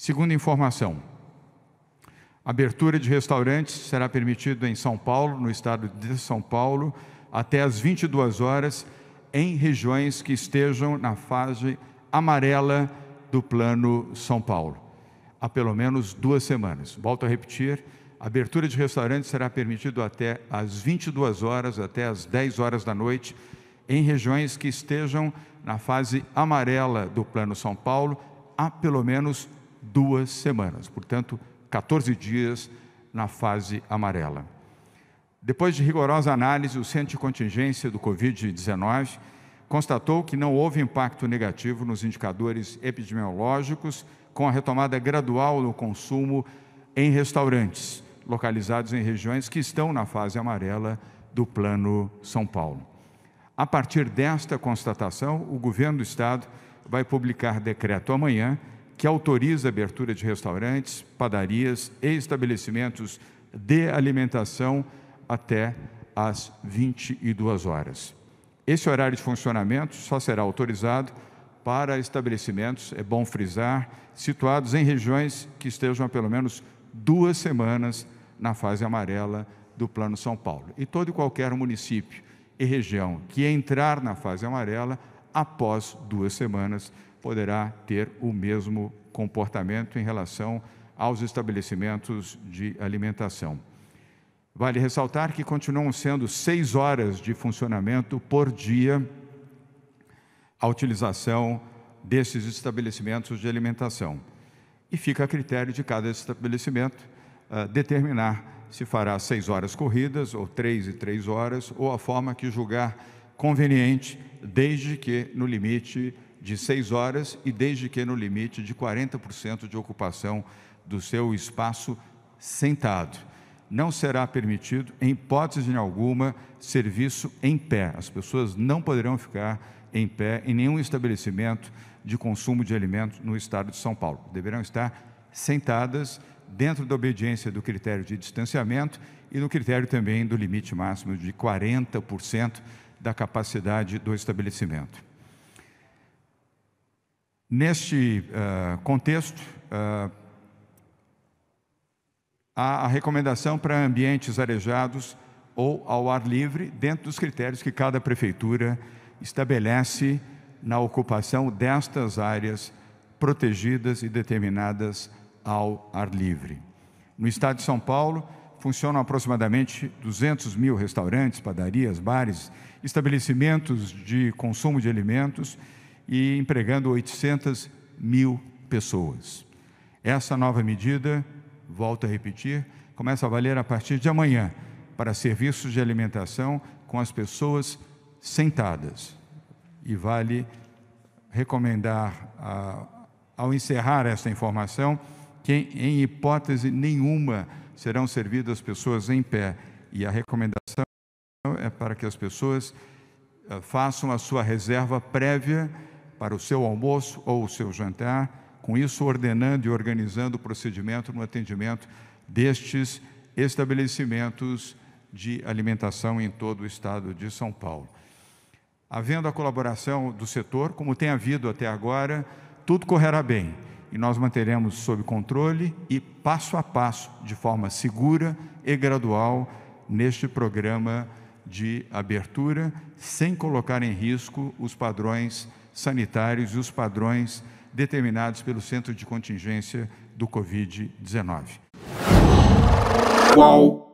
Segunda informação: abertura de restaurantes será permitido em São Paulo, no estado de São Paulo, até às 22 horas, em regiões que estejam na fase amarela do Plano São Paulo, há pelo menos duas semanas. Volto a repetir: abertura de restaurantes será permitido até às 22 horas, até às 10 horas da noite, em regiões que estejam na fase amarela do Plano São Paulo, há pelo menos duas semanas. Portanto, 14 dias na fase amarela. Depois de rigorosa análise, o Centro de Contingência do Covid-19 constatou que não houve impacto negativo nos indicadores epidemiológicos com a retomada gradual do consumo em restaurantes localizados em regiões que estão na fase amarela do Plano São Paulo. A partir desta constatação, o governo do estado vai publicar decreto amanhã que autoriza a abertura de restaurantes, padarias e estabelecimentos de alimentação até às 22 horas. Esse horário de funcionamento só será autorizado para estabelecimentos, é bom frisar, situados em regiões que estejam há pelo menos duas semanas na fase amarela do Plano São Paulo. E todo e qualquer município e região que entrar na fase amarela, após duas semanas, poderá ter o mesmo comportamento em relação aos estabelecimentos de alimentação. Vale ressaltar que continuam sendo seis horas de funcionamento por dia a utilização desses estabelecimentos de alimentação. E fica a critério de cada estabelecimento uh, determinar se fará seis horas corridas, ou três e três horas, ou a forma que julgar conveniente, desde que no limite de seis horas e desde que no limite de 40% de ocupação do seu espaço sentado. Não será permitido, em hipótese alguma, serviço em pé. As pessoas não poderão ficar em pé em nenhum estabelecimento de consumo de alimentos no estado de São Paulo. Deverão estar sentadas dentro da obediência do critério de distanciamento e no critério também do limite máximo de 40% da capacidade do estabelecimento. Neste uh, contexto, uh, há a recomendação para ambientes arejados ou ao ar livre, dentro dos critérios que cada prefeitura estabelece na ocupação destas áreas protegidas e determinadas ao ar livre. No estado de São Paulo, funcionam aproximadamente 200 mil restaurantes, padarias, bares, estabelecimentos de consumo de alimentos e empregando 800 mil pessoas. Essa nova medida, volto a repetir, começa a valer a partir de amanhã para serviços de alimentação com as pessoas sentadas. E vale recomendar, ao encerrar esta informação, que em hipótese nenhuma serão servidas pessoas em pé. E a recomendação é para que as pessoas eh, façam a sua reserva prévia para o seu almoço ou o seu jantar, com isso ordenando e organizando o procedimento no atendimento destes estabelecimentos de alimentação em todo o estado de São Paulo. Havendo a colaboração do setor, como tem havido até agora, tudo correrá bem e nós manteremos sob controle e passo a passo, de forma segura e gradual, neste programa de abertura, sem colocar em risco os padrões sanitários e os padrões determinados pelo Centro de Contingência do Covid-19. Qual